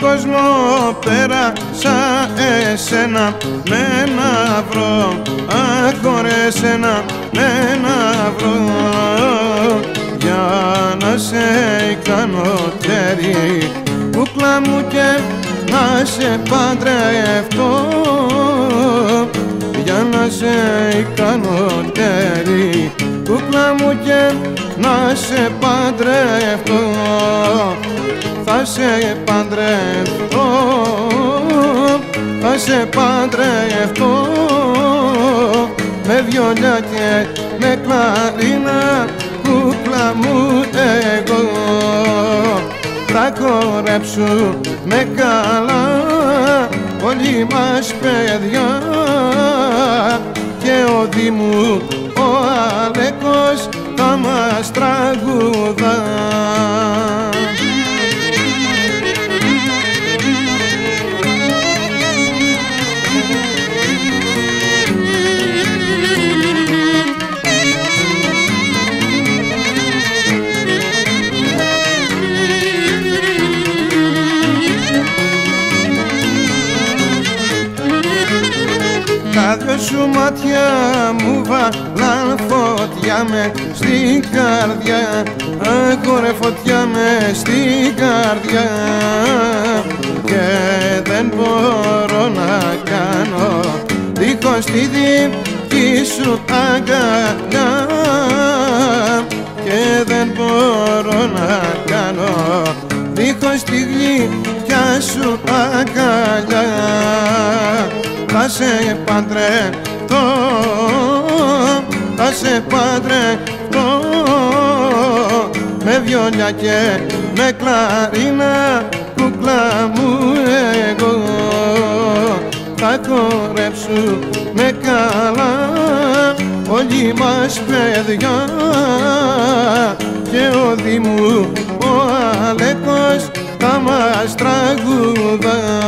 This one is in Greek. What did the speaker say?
κόσμο πέρασα εσένα. Με ένα βρω αχωρέ εσένα. Με ένα βρω για να σε κάνω τέρι. Κούκλα μου και να σε παντρευτώ για να σε κάνω τέρι. Κούκλα μου και να σε παντρευτώ θα σε παντρευτώ θα σε παντρευτώ. Με βιολιά και με κλαρίνα κούκλα μου εγώ. Θα κορέψου με καλά όλοι μας παιδιά. Και ο Δήμου ο Αλέκος θα μας τραγουδά Τα δυο σου μάτια μου βάλαν φωτιά με στην καρδιά. Αχωρε φωτιά με στην καρδιά. Και δεν μπορώ να κάνω δίχως τη δική σου αγκαλιά Και δεν μπορώ να κάνω δίχως τη γλυκιά σου αγκαλιά θα σε παντρευτώ, θα σε παντρευτώ με βιολιά και με κλαρίνα κούκλα μου εγώ. Θα κορέψου με καλά όλοι μας παιδιά και ο Δήμου ο Αλέκος θα μας τραγουδά